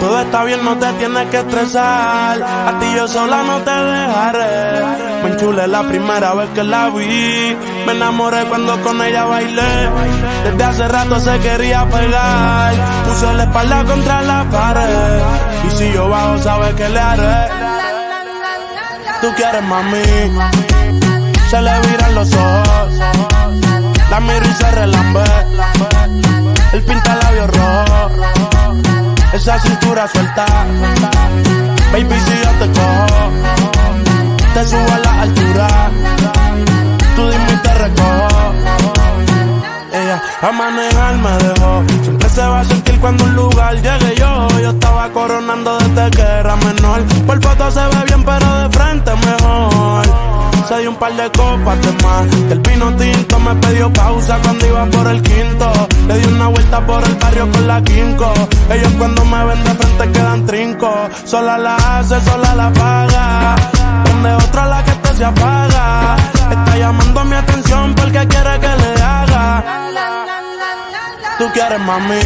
Todo está bien, no te tienes que estresar. A ti yo sola no te dejaré. Me enchulé la primera vez que la vi. Me enamoré cuando con ella bailé. Desde hace rato se quería pegar. Puso la espalda contra la pared. Y si yo bajo, sabes que le haré. Tú quieres mami. Se le viran los ojos. La miro y se relambe. El pinta labios rojo. Esa cintura suelta. Baby, si yo te cojo, te subo a la altura. Tú dime y te recojo. Ella a manejar me dejó. Siempre se va a sentir cuando un lugar llegue yo. Yo estaba coronando desde que era menor. Por foto se ve bien, pero de frente mejor. Se dio un par de copas de más. El vino tinto me pidió pausa cuando iba por el quinto. Le di una vuelta por el barrio con la quinco. Ellos cuando me ven de frente quedan trinco. Sola la hace, sola la paga. Donde otra la que te se apaga. Está llamando mi atención porque quiere que le haga. Tú quieres mami.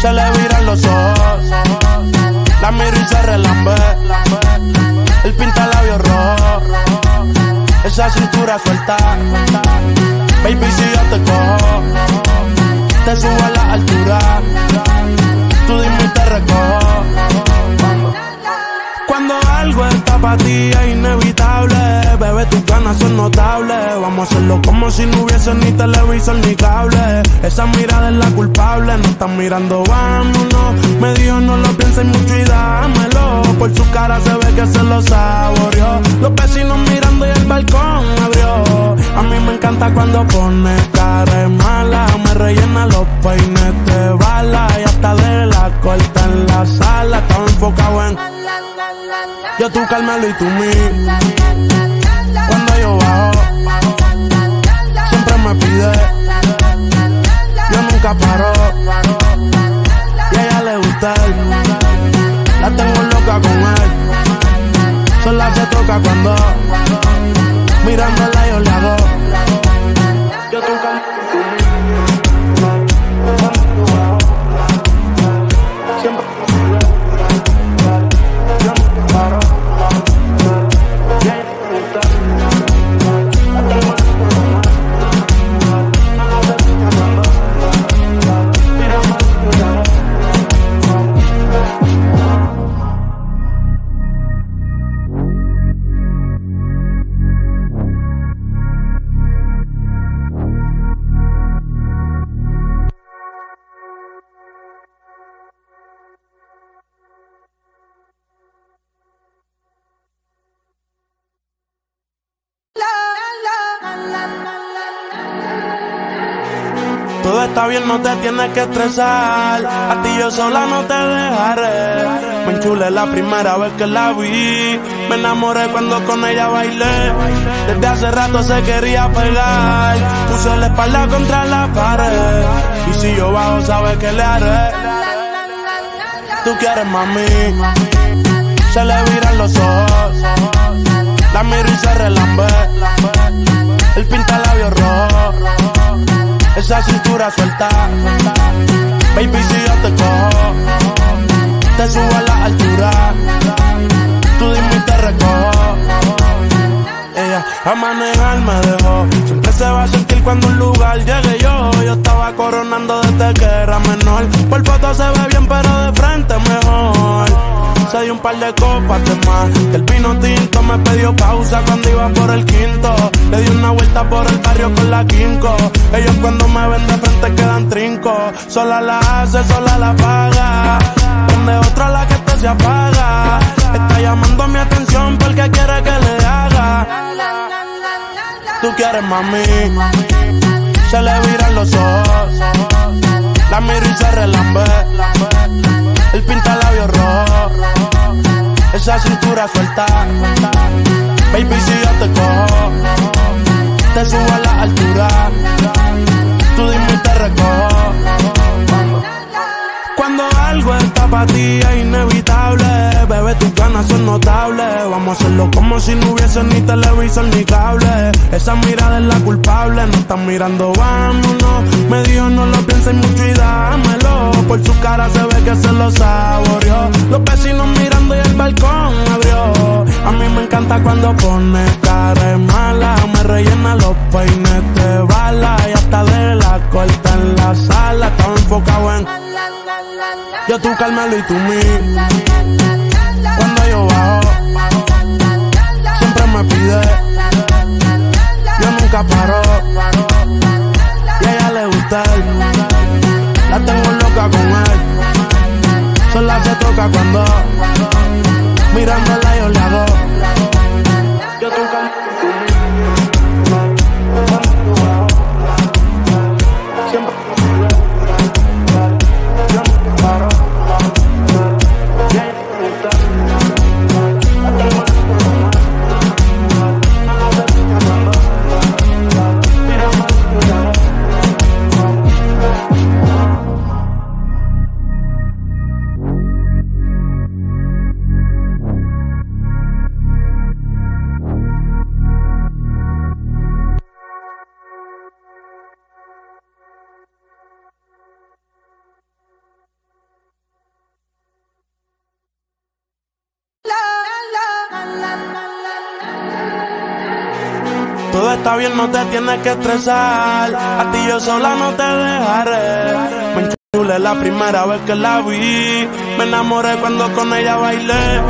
Se le viran los ojos. La miro y se relambe. El pinta labios rojo. Esa cintura suelta. Baby, si yo te cojo, te subo a la altura. Tú dime y. Algo está para ti es inevitable, bebé, tus ganas son notables. Vamos a hacerlo como si no hubiese ni televisor ni cable. Esa mirada es la culpable, no están mirando, vámonos. Me dijo no lo pienses mucho y dámelo. Por su cara se ve que se lo saboreó. Los vecinos mirando y el balcón abrió. A mí me encanta cuando pone cara mala. Me rellena los peines de bala y hasta de la corta en la sala. Estaba enfocado en yo tú Carmelo y tú mí. Todo está bien, no te tienes que estresar. A ti yo sola no te dejaré. Me enchulé la primera vez que la vi. Me enamoré cuando con ella bailé. Desde hace rato se quería pegar. Puso la espalda contra la pared. Y si yo bajo, sabes que le haré. Tú quieres mami. Se le viran los ojos. La miro y se relambe. El pinta labios rojo. Esa cintura suelta. Baby, si yo te cojo, te subo a la altura. Tú dime y te recojo. Ella a manejar me dejó. Siempre se va a sentir cuando un lugar llegue yo. Yo estaba coronando desde que era menor. Por foto se ve bien, pero de frente mejor. Se dio un par de copas de más. El vino tinto me pidió pausa cuando iba por el quinto. Le di una vuelta por el barrio con la quinco. Ellos cuando me ven de frente quedan trinco. Sola la hace, sola la paga. Donde otra la que te se apaga. Está llamando mi atención porque quiere que le haga. Tú quieres mami. Se le viran los ojos. La miro y se relambe. El pinta labios rojo. Esa cintura suelta. Baby, si yo te cojo, te subo a la altura. Tú dime y te recojo. Cuando algo está para ti es inevitable, bebé, tus ganas son notables. Vamos a hacerlo como si no hubiese ni televisor ni cable. Esa mirada es la culpable, no están mirando, vámonos. Me dijo no lo pienses mucho y dámelo. Por su cara se ve que se lo saboreó. Los vecinos mirando y el balcón abrió. A mí me encanta cuando pone cara mala. Me rellena los peines de bala. Y hasta de la corta en la sala. Estaba enfocado en yo tú Carmelo y tú mí. Cuando yo bajo, siempre me pide. Yo nunca paro. Que estresar. A ti yo sola no te dejaré. Me enchulé la primera vez que la vi. Me enamoré cuando con ella bailé.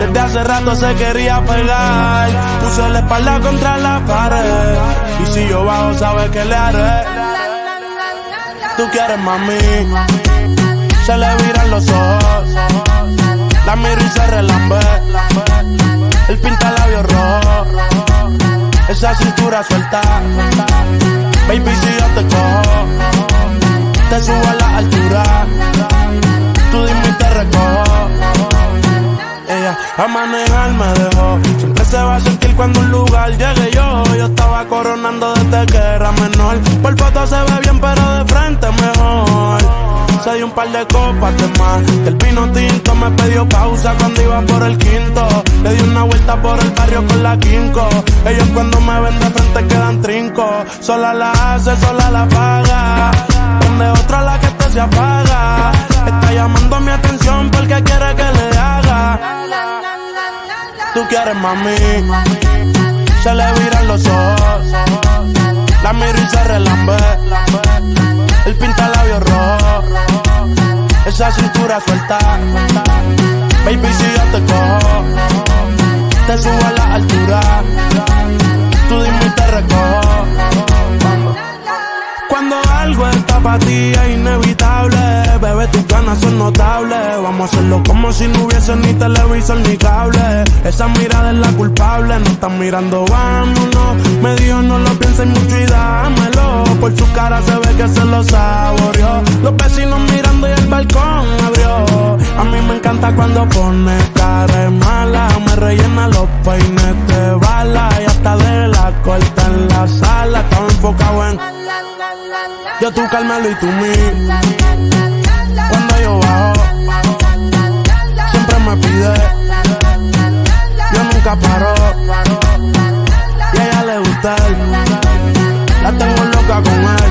Desde hace rato se quería pegar. Puse la espalda contra la pared. Y si yo bajo, sabes que le haré. Tú quieres mami. Se le viran los ojos. La miro y se relambe. El pinta labios rojo. Esa cintura suelta. Baby, si yo te cojo, te subo a la altura. Tú dime y te recojo. Ella a manejar me dejó. Siempre se va a sentir cuando un lugar llegue yo. Yo estaba coronando desde que era menor. Por foto se ve bien, pero de frente mejor. Se dio un par de copas de más. El vino tinto me pidió pausa cuando iba por el quinto. Le di una vuelta por el barrio con la quinco. Ellos cuando me ven de frente quedan trinco. Sola la hace, sola la paga. Donde otra la que te se apaga. Está llamando mi atención porque quiere que le haga. Tú quieres mami. Se le viran los ojos. La miro y se relambe. El pinta labios rojo. Esa cintura suelta. Baby, si yo te cojo, te subo a la altura. Tú dime y te recojo. Cuando algo está para ti es inevitable, bebé, tus ganas son notables. Vamos a hacerlo como si no hubiese ni televisor ni cable. Esa mirada es la culpable, no están mirando, vámonos. Me dijo no lo pienses mucho y dámelo. Por su cara se ve que se lo saboreó. Los vecinos mirando y el balcón abrió. A mí me encanta cuando pone cara mala. Me rellena los peines de bala y hasta de la corta en la sala. Estaba enfocado en yo tú Carmelo y tú mí. Cuando yo bajo, siempre me pide. Yo nunca paro. Y a ella le gusta. La tengo loca con él.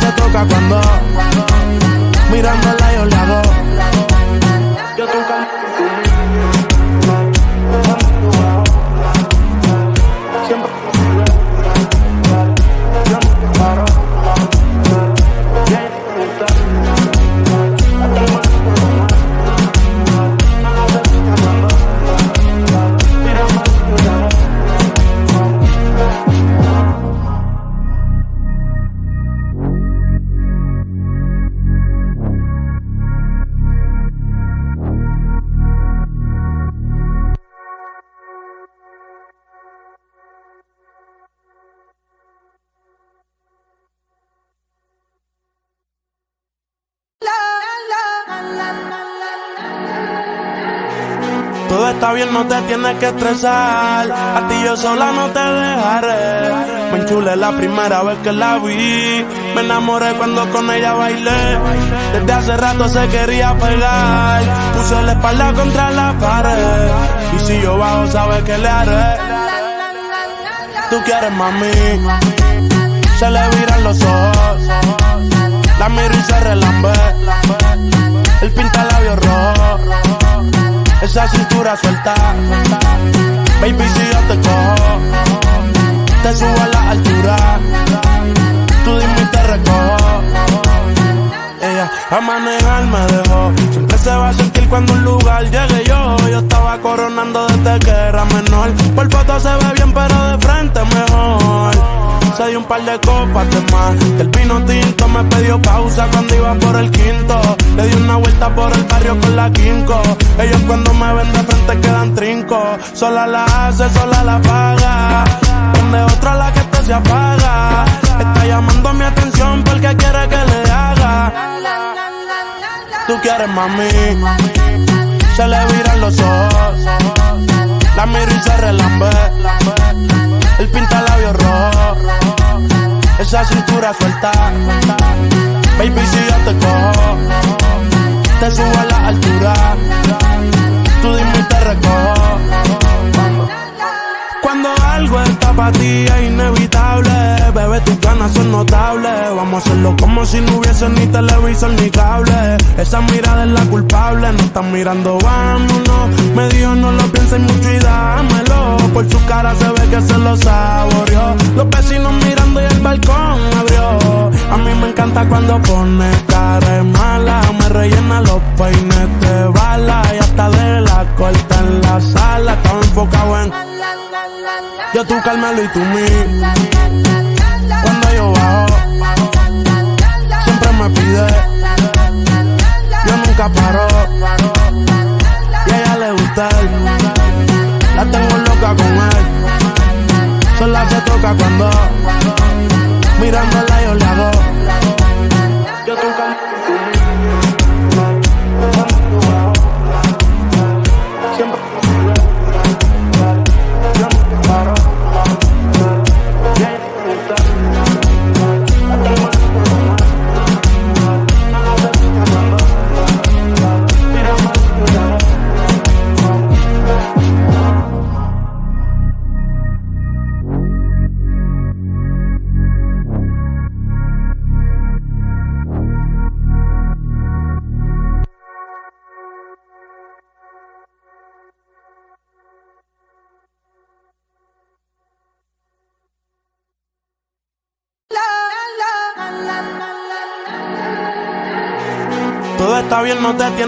Que toca cuando mirándola yo le hago. Que estresar. A ti yo sola no te dejaré. Me enchulé la primera vez que la vi. Me enamoré cuando con ella bailé. Desde hace rato se quería pegar. Puse la espalda contra la pared. Y si yo bajo, sabes que le haré. Tú quieres mami. Se le viran los ojos. La miro y se relambe. cintura suelta. Baby, si yo te cojo, te subo a la altura. Tú dime y te recojo. Ella a manejar me dejó. Siempre se va a sentir cuando un lugar llegue yo. Yo estaba coronando desde que era menor. Por foto se ve bien, pero de frente mejor se dio un par de copas de más. Del vino tinto me pidió pausa cuando iba por el quinto. Le di una vuelta por el barrio con la quinco. Ellos cuando me ven de frente quedan trinco. Sola la hace, sola la paga. Donde otra la que te se apaga. Está llamando mi atención porque quiere que le haga. Tú quieres mami. Se le viran los ojos. La miro y se relambe. El pinta labios rojo. Esa cintura suelta. Baby, si yo te cojo, te subo a la altura. Tú dime y te recojo. Algo está para ti es inevitable, bebé, tus ganas son notables. Vamos a hacerlo como si no hubiese ni televisor ni cable. Esa mirada es la culpable, no están mirando, vámonos. Me dijo no lo pienses mucho y dámelo. Por su cara se ve que se lo saboreó. Los vecinos mirando y el balcón abrió. A mí me encanta cuando pone cara mala. Me rellena los peines de bala y hasta de la corta en la sala. Estaba enfocado en yo tú Carmelo y tú mí. Cuando yo bajo, siempre me pide. Yo nunca paro. Y a ella le gusta. La tengo loca con él. Sola se toca cuando mirándola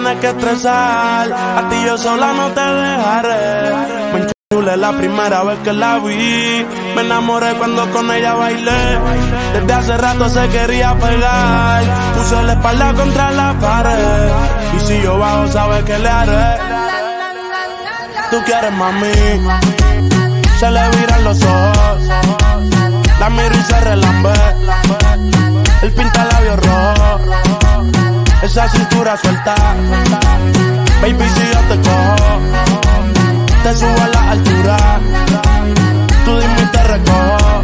tienes que estresar. A ti yo sola no te dejaré. Me enchulé la primera vez que la vi. Me enamoré cuando con ella bailé. Desde hace rato se quería pegar. Puse la espalda contra la pared. Y si yo bajo, sabes que le haré. Tú quieres mami. Se le viran los ojos. La miro y se relambe. El pinta labios rojo esa cintura suelta. Baby, si yo te cojo, te subo a la altura. Tú dime y te recojo.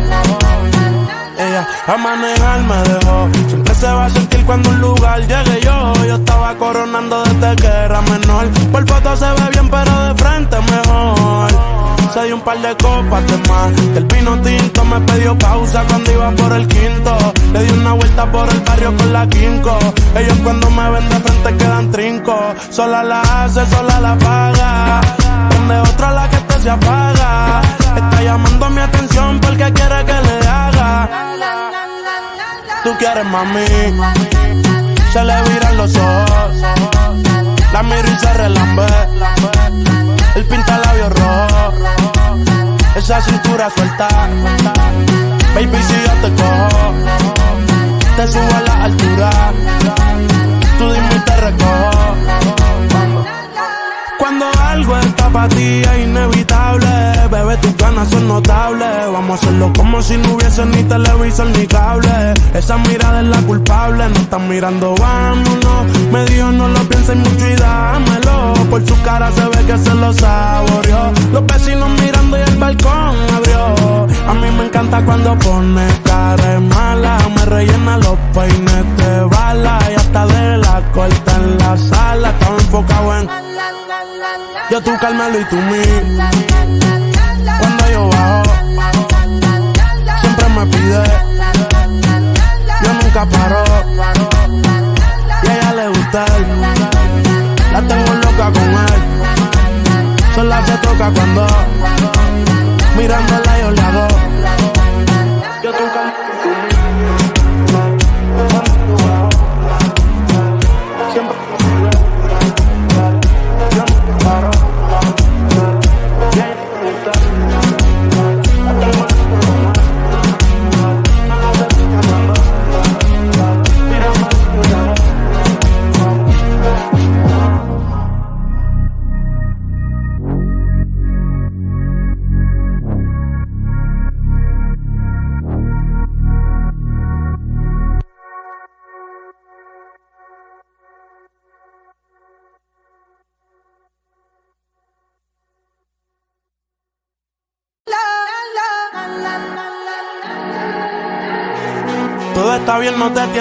Ella a manejar me dejó. Siempre se va a sentir cuando un lugar llegue yo. Yo estaba coronando desde que era menor. Por foto se ve bien, pero de frente mejor se dio un par de copas de más. El vino tinto me pidió pausa cuando iba por el quinto. Le di una vuelta por el barrio con la quinco. Ellos cuando me ven de frente quedan trinco. Sola la hace, sola la paga. Donde otra la que te se apaga. Está llamando mi atención porque quiere que le haga. Tú quieres mami. Se le viran los ojos. La miro y se relambe. Suelta. Baby, si yo te cojo, te subo a la altura. Tú dime y te recojo. Es inevitable, bebé, tus ganas son notables. Vamos a hacerlo como si no hubiese ni televisor ni cable. Esa mirada es la culpable, no están mirando, vámonos. Me dijo no lo pienses mucho y dámelo. Por su cara se ve que se lo saboreó. Los vecinos mirando y el balcón abrió. A mí me encanta cuando pone cara mala. Me rellena los peines de bala y hasta de la corta en la sala. Estaba enfocado en yo tú Carmelo y tú mí. Cuando yo bajo, siempre me pide. Yo nunca paro. Y a ella le gusta. La tengo loca con él. loca cuando mirándola yo le hago.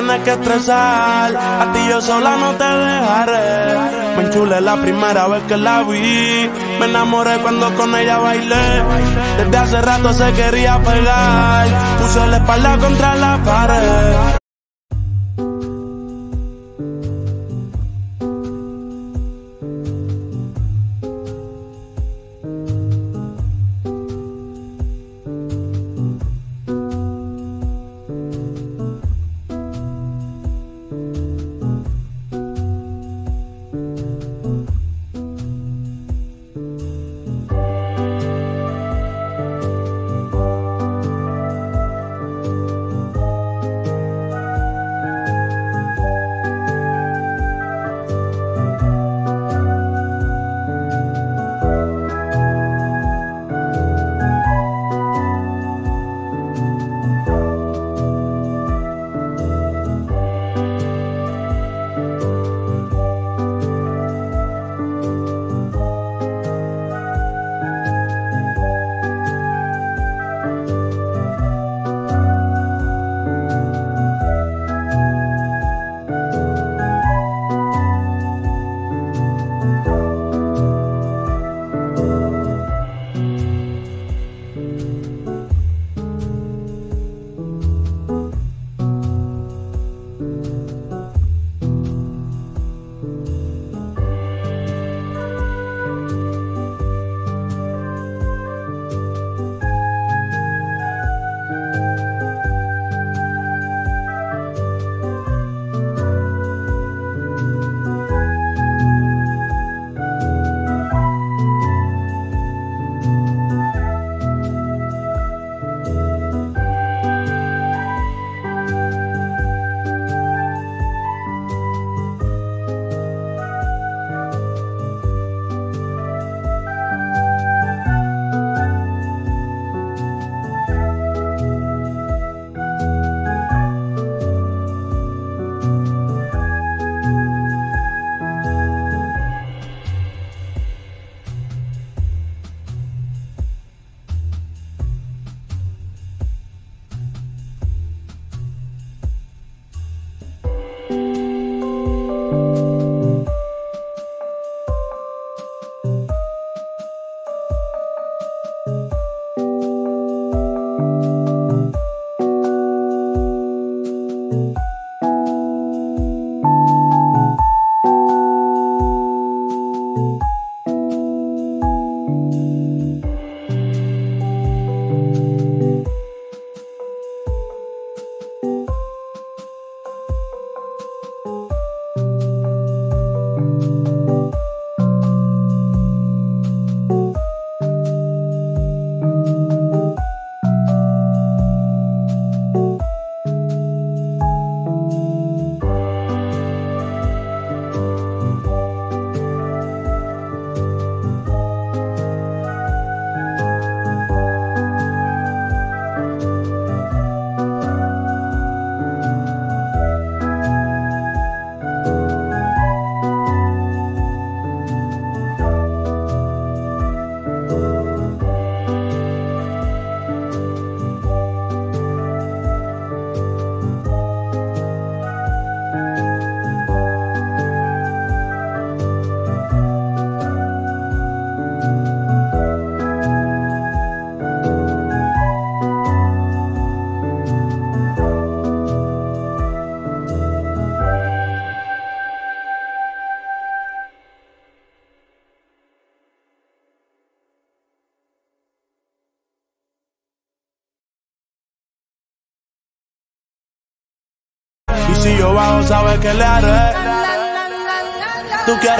Tienes que estresar. A ti yo sola no te dejaré. Me enchulé la primera vez que la vi. Me enamoré cuando con ella bailé. Desde hace rato se quería pegar. Puse la espalda contra la pared.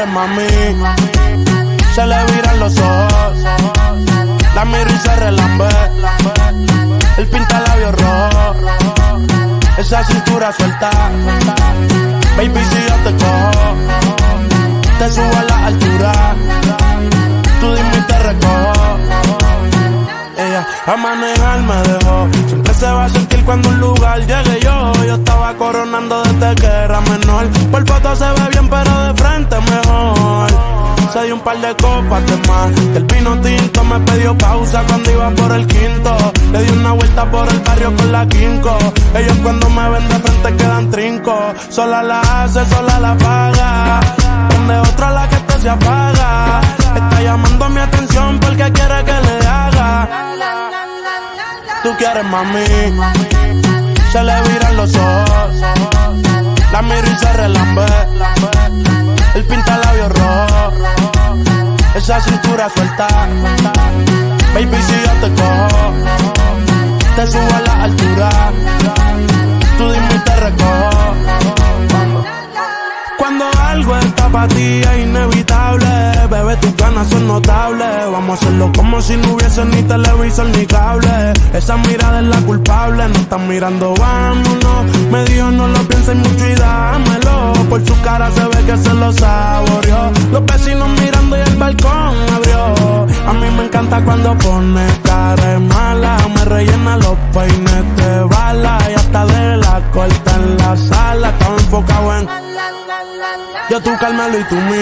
Mami, se le viran los ojos. La miro y se relambe. El pinta labios rojo. Esa cintura suelta. Baby, si yo te cojo, te subo a la altura. Tú dime y te recojo. Ella a manejar me dejó. Se va a sentir cuando un lugar llegue yo. Yo estaba coronando desde que era menor. Por foto se ve bien, pero de frente mejor. Se dio un par de copas de más. El vino tinto me pidió pausa cuando iba por el quinto. Le di una vuelta por el barrio con la quinco. Ellos cuando me ven de frente quedan trinco. Sola la hace, sola la paga. Donde otra la que esto se apaga. Está llamando mi atención porque quiere que le haga. Tú quieres mami. Se le viran los ojos. La miro y se relambe. El pinta labios rojo. Esa cintura suelta. Baby, si yo te cojo, te subo a la altura. Tú dime y te recojo. Algo está para ti es inevitable, bebé, tus ganas son notables. Vamos a hacerlo como si no hubiese ni televisor ni cable. Esa mirada es la culpable, no están mirando, vámonos. Me dijo no lo pienses mucho y dámelo. Por su cara se ve que se lo saboreó. Los vecinos mirando y el balcón abrió. A mí me encanta cuando pone cara mala. Me rellena los peines de bala y hasta de la corta en la sala. Estaba enfocado en yo tú Carmelo y tú mí.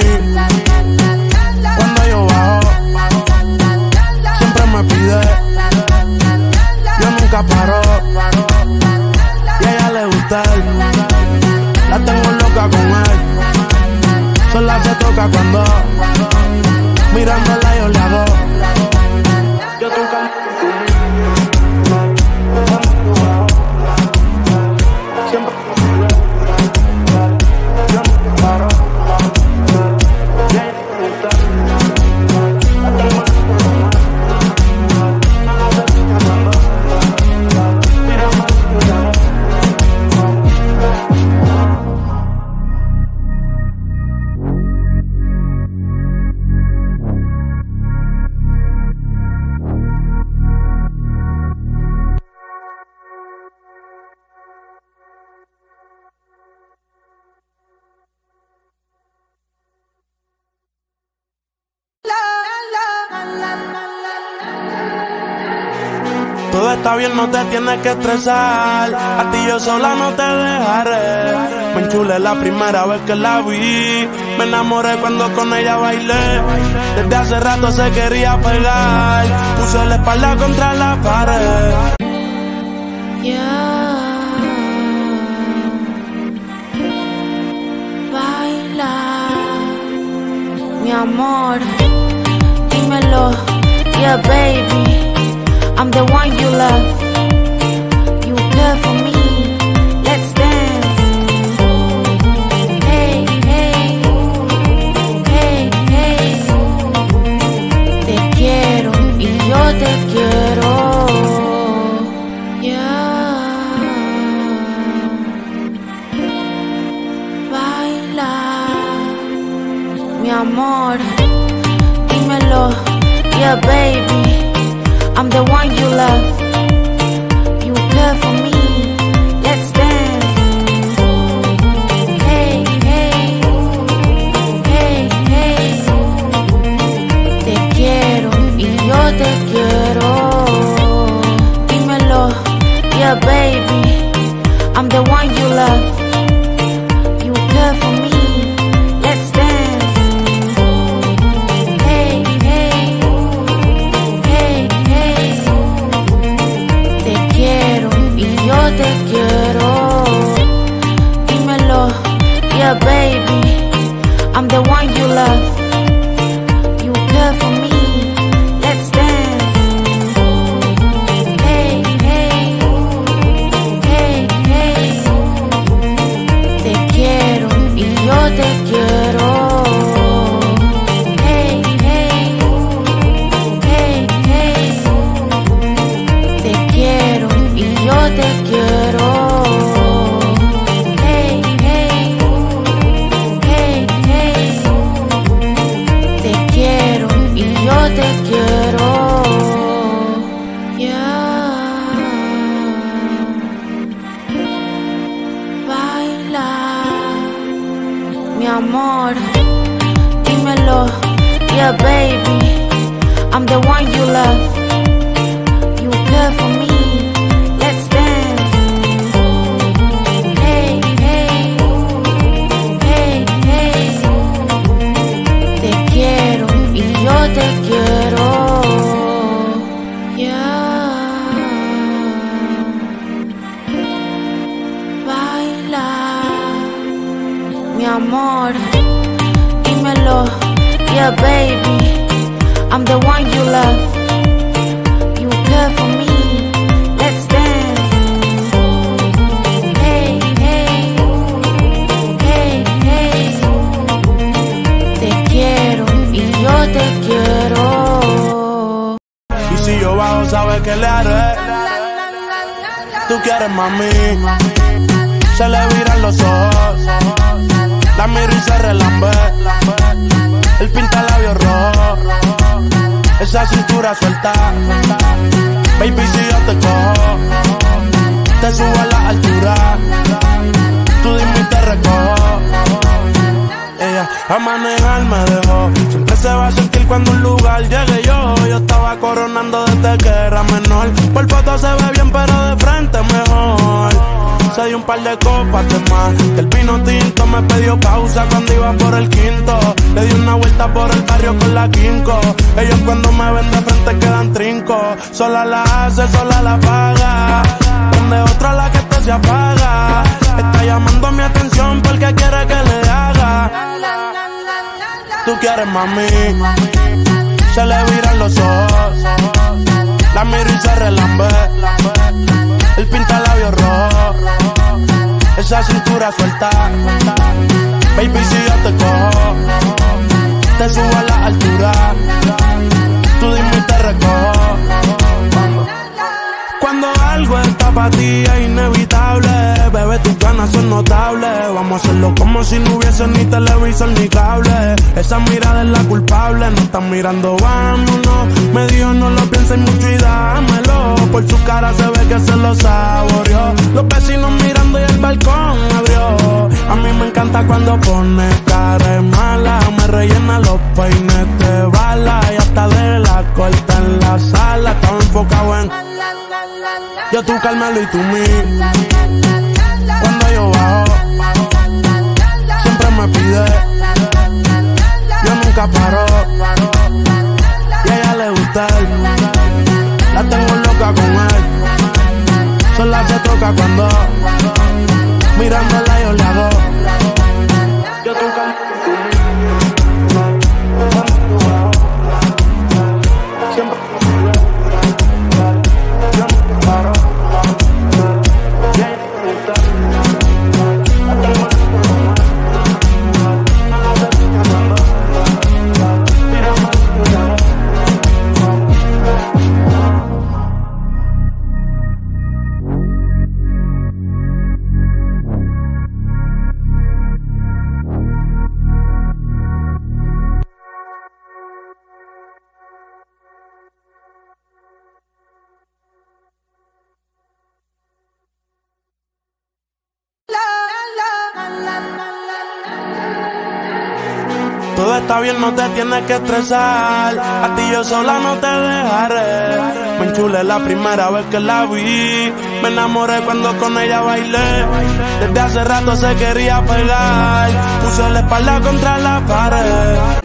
Cuando yo bajo, siempre me pide. Yo nunca paro. Y a ella le gusta. La tengo loca con él. Sola se toca cuando mirándola yo le hago. Está bien, no te tienes que estresar. A ti yo sola no te dejaré. Me enchulé la primera vez que la vi. Me enamoré cuando con ella bailé. Desde hace rato se quería pegar. Puse la espalda contra la pared. Baila, mi amor, dímelo, yeah baby, I'm the one you love, you care for me, let's dance. Hey, hey, hey, hey, te quiero y yo te quiero. Ya baila, mi amor, dímelo, yeah baby, I'm the one you love, you care for me, let's dance. Hey, hey, hey, hey, te quiero y yo te quiero. Dímelo, yeah baby, I'm the one I'm the one you love. You care for me, let's dance. Hey, hey, hey, hey. Te quiero y yo te quiero. Y si yo bajo, sabes que le haré. Tú quieres mami. Se le viran los ojos. La miro y. El pinta labios rojo. Esa cintura suelta. Baby, si yo te cojo, te subo a la altura. Tú dime y te. A manejar me dejó. Siempre se va a sentir cuando un lugar llegue yo. Yo estaba coronando desde que era menor. Por foto se ve bien, pero de frente mejor. Se dio un par de copas de más. El vino tinto me pidió pausa cuando iba por el quinto. Le di una vuelta por el barrio con la quinco. Ellos cuando me ven de frente quedan trinco. Sola la hace, sola la paga. Donde otra la que te se apaga. Está llamando mi atención porque quiere que le. Tú quieres mami. Se le viran los ojos. La miro y se relambe. El pinta labios rojo. Esa cintura suelta. Baby, si yo te cojo, te subo a la altura. Tú dime y te recojo. Algo está para ti es inevitable, bebé, tus ganas son notables. Vamos a hacerlo como si no hubiese ni televisor ni cable. Esa mirada es la culpable, no están mirando, vámonos. Me dijo no lo pienses mucho y dámelo. Por su cara se ve que se lo saboreó. Los vecinos mirando y el balcón abrió. A mí me encanta cuando pone cara mala. Me rellena los peines de bala y hasta de la corta en la sala. Estaba enfocado en yo tú Carmelo y tú mí. Todo está bien, no te tienes que estresar. A ti yo sola no te dejaré. Me enchulé la primera vez que la vi. Me enamoré cuando con ella bailé. Desde hace rato se quería pegar. Puso la espalda contra la pared.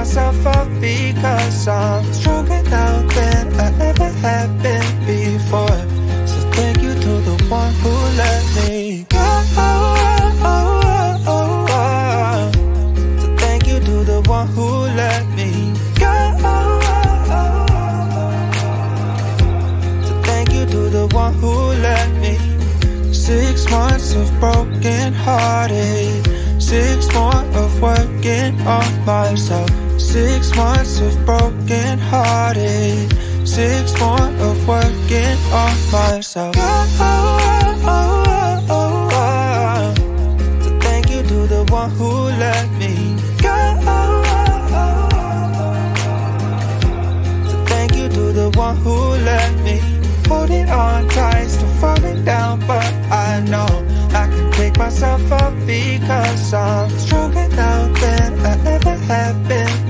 Myself up because I'm stronger months of broken hearted. Six more of working on myself. Oh, oh, oh, so thank you to the one who let me go. So thank you to the one who let me holding on tight, still falling down, but I know I can pick myself up because I'm stronger now than I ever have been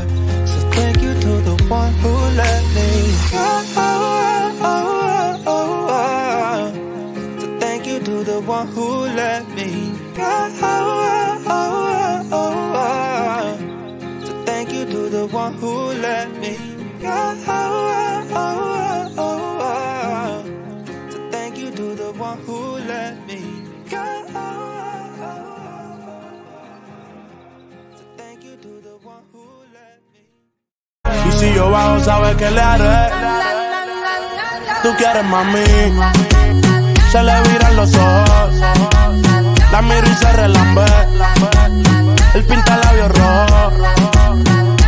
One who let me go. So thank you to the one who let me go. So thank you to the one who let me go. So thank you to the one who let me. Y si yo bajo, sabes que le haré. Tú quieres mami. Se le viran los ojos. La miro y se relambe. El pinta labios rojo.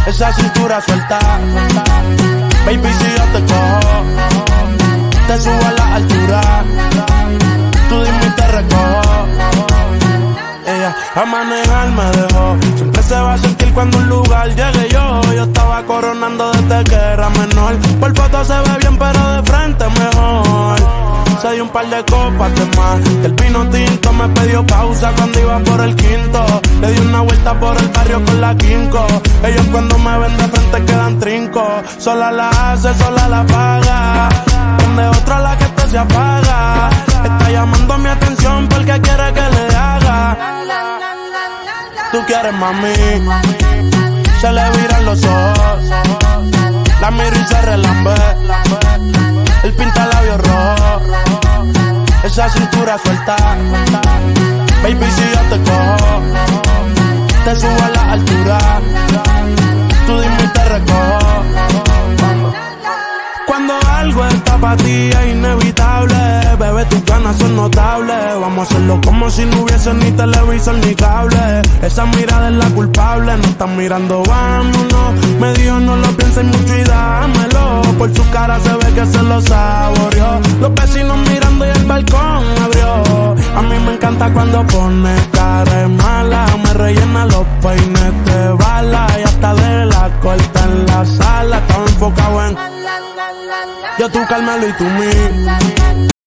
Esa cintura suelta. Baby, si yo te cojo, te subo a la altura. Tú dime y te recojo. Ella a manejar me dejó. Siempre se va a sentir cuando un lugar llegue yo. Yo estaba coronando desde que era menor. Por foto se ve bien, pero de frente mejor. Se dio un par de copas de más. El vino tinto me pidió pausa cuando iba por el quinto. Le di una vuelta por el barrio con la quinco. Ellos cuando me ven de frente quedan trinco. Sola la hace, sola la paga. Donde otra la que esto se apaga. Está llamando mi atención porque quiere que le haga. Tú quieres mami. Se le viran los ojos. La miro y se relambe. El pinta labios rojo. Esa cintura suelta. Baby, si yo te cojo, te subo a la altura. Tú dime y te. Algo está para ti es inevitable, bebé, tus ganas son notables. Vamos a hacerlo como si no hubiese ni televisor ni cable. Esa mirada es la culpable, no están mirando, vámonos. Me dijo no lo pienses mucho y dámelo. Por su cara se ve que se lo saboreó. Los vecinos mirando y el balcón abrió. A mí me encanta cuando pone cara mala. Me rellena los peines de bala y hasta de la corta en la sala. Estaba enfocado en yo, tú, Carmelo y tú, mí.